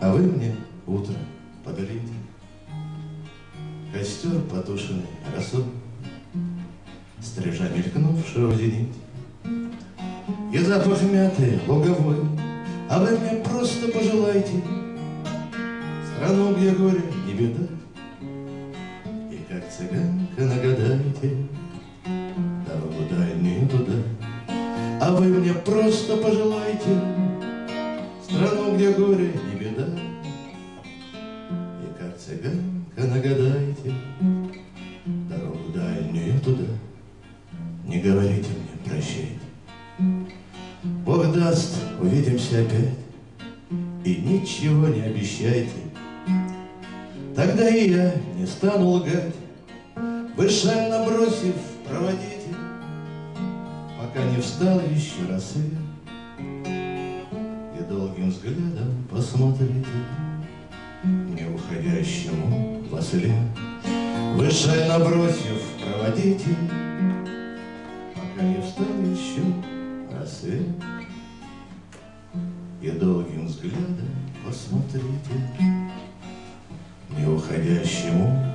А вы мне утро подарите. Костер потушенный росой, Стрижа мелькнувшего в зените. И запах мяты луговой, А вы мне просто пожелайте Страну, где горе не беда, И как цыганка нагадайте Дорогу дальнюю туда. А вы мне просто пожелайте нагадайте Дорогу дальнюю туда. Не говорите мне прощайте. Бог даст, увидимся опять, И ничего не обещайте. Тогда и я не стану лгать, Вы шаль набросив, проводите, Пока не встал еще рассвет, И долгим взглядом посмотрите уходящему во след. Вы шаль набросив, проводите, Пока не встал еще рассвет. И долгим взглядом посмотрите Не уходящему вслед.